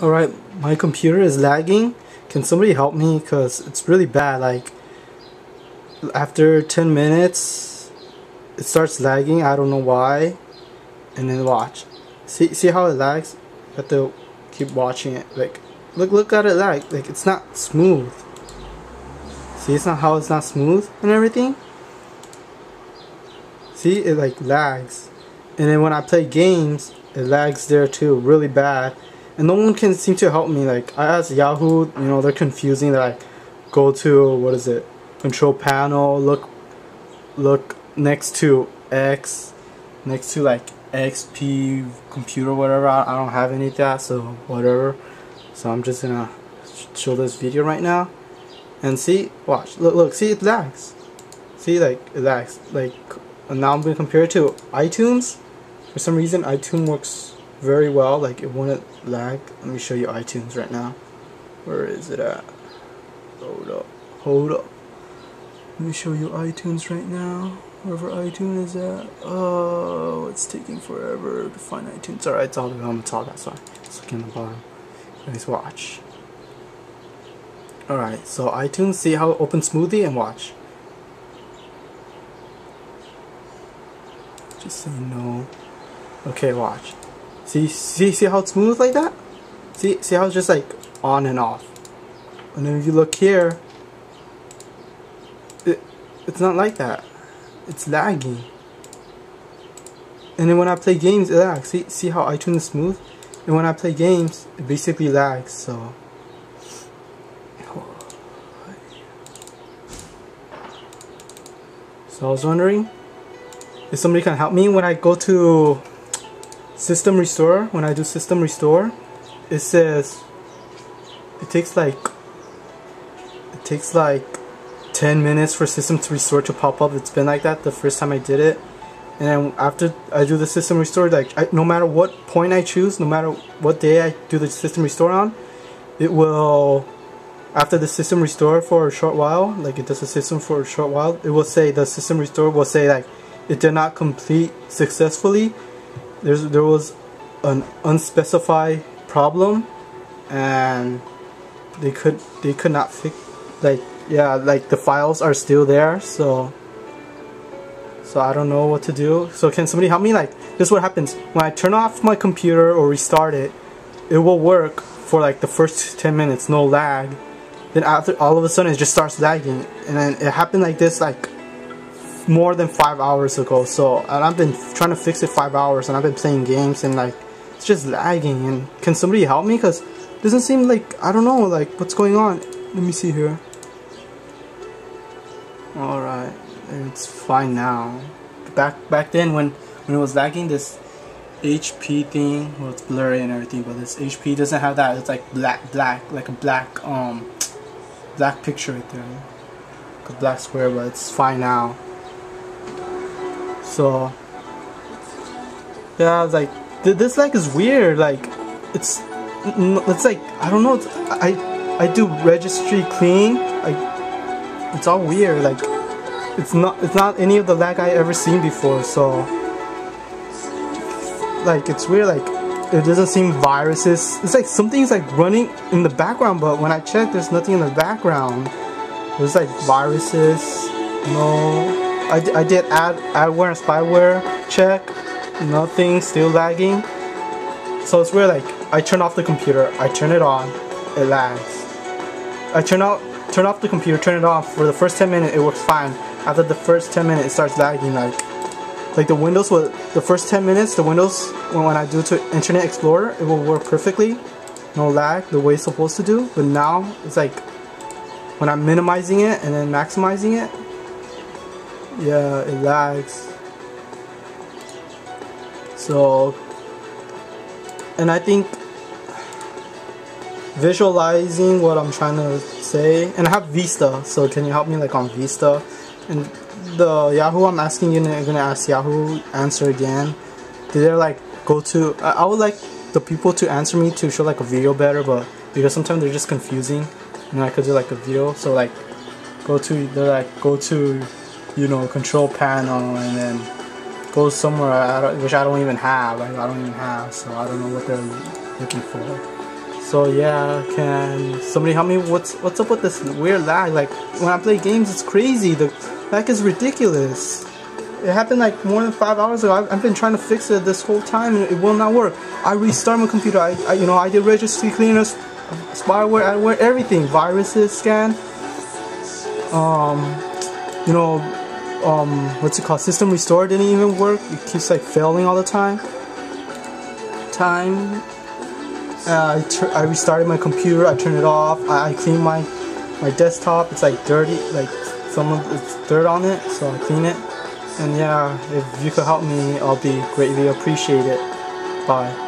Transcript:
Alright, my computer is lagging. Can somebody help me? Because it's really bad. Like, after 10 minutes, it starts lagging. I don't know why. And then watch. See see how it lags? You have to keep watching it. Like, look look at it lag. Like, it's not smooth. See, it's not how it's not smooth and everything. See, it like lags. And then when I play games, it lags there too, really bad and no one can seem to help me. Like I asked Yahoo, you know, they're confusing. They're like, go to what is it? Control panel. Look, look next to X, next to like XP computer, whatever. I, I don't have any of that, so whatever. So I'm just gonna show this video right now, and see. Watch. Look, look. See, it lags. See, like it lags. Like now I'm gonna compare it to iTunes. For some reason, iTunes works very well. Like it wouldn't lag. Let me show you iTunes right now. Where is it at? Hold up. Hold up. Let me show you iTunes right now. Wherever iTunes is at. Oh it's taking forever to find iTunes. Alright it's all the way on the top. That's why it's looking at the bottom. Let's watch. Alright so iTunes see how it opens smoothly and watch. Just say no. Okay watch See, see, see how it's smooth like that? See, see how it's just like on and off. And then if you look here, it, it's not like that. It's laggy. And then when I play games, it lags. See, see how iTunes is smooth? And when I play games, it basically lags, so... So I was wondering if somebody can help me when I go to system restore when I do system restore it says it takes like it takes like 10 minutes for system to restore to pop up. It's been like that the first time I did it. And then after I do the system restore like I, no matter what point I choose no matter what day I do the system restore on it will after the system restore for a short while like it does the system for a short while it will say the system restore will say like it did not complete successfully there's there was an unspecified problem and they could they could not fix like yeah like the files are still there so so I don't know what to do. So can somebody help me? Like this is what happens. When I turn off my computer or restart it it will work for like the first 10 minutes no lag. Then after all of a sudden it just starts lagging. And then it happened like this like more than five hours ago so and I've been trying to fix it five hours and I've been playing games and like it's just lagging and can somebody help me? Because it doesn't seem like I don't know like what's going on. Let me see here. Alright it's fine now. Back back then when when it was lagging this HP thing well it's blurry and everything but this HP doesn't have that. It's like black black like a black um black picture right there. A black square but it's fine now so yeah, I was like this like is weird. Like it's it's like I don't know. I I do registry clean. Like it's all weird. Like it's not it's not any of the lag I ever seen before. So like it's weird. Like it doesn't seem viruses. It's like something's like running in the background, but when I check, there's nothing in the background. There's like viruses. No. I, I did add adware and spyware check nothing still lagging. So it's weird like I turn off the computer I turn it on it lags. I turn out turn off the computer turn it off. For the first 10 minutes it works fine. After the first 10 minutes it starts lagging like like the Windows will the first 10 minutes the Windows when, when I do to Internet Explorer it will work perfectly. No lag the way it's supposed to do. But now it's like when I'm minimizing it and then maximizing it yeah it lags. So and I think visualizing what I'm trying to say and I have Vista so can you help me like on Vista? And the Yahoo I'm asking you I'm gonna ask Yahoo answer again. Did they like go to I would like the people to answer me to show like a video better but because sometimes they're just confusing and I could do like a video. So like go to they're like go to you know, control panel and then go somewhere I which I don't even have. I don't even have, so I don't know what they're looking for. So yeah, can somebody help me? What's what's up with this weird lag? Like when I play games, it's crazy. The lag is ridiculous. It happened like more than five hours ago. I've, I've been trying to fix it this whole time, and it will not work. I restart my computer. I, I you know I did registry cleaners, spyware, adware, everything, viruses scan. Um, you know, um, what's it called? System restore didn't even work. It keeps like failing all the time. Time. Uh, I, I restarted my computer. I turned it off. I, I cleaned my my desktop. It's like dirty, like someone it's dirt on it. So I clean it. And yeah, if you could help me, I'll be greatly appreciated. Bye.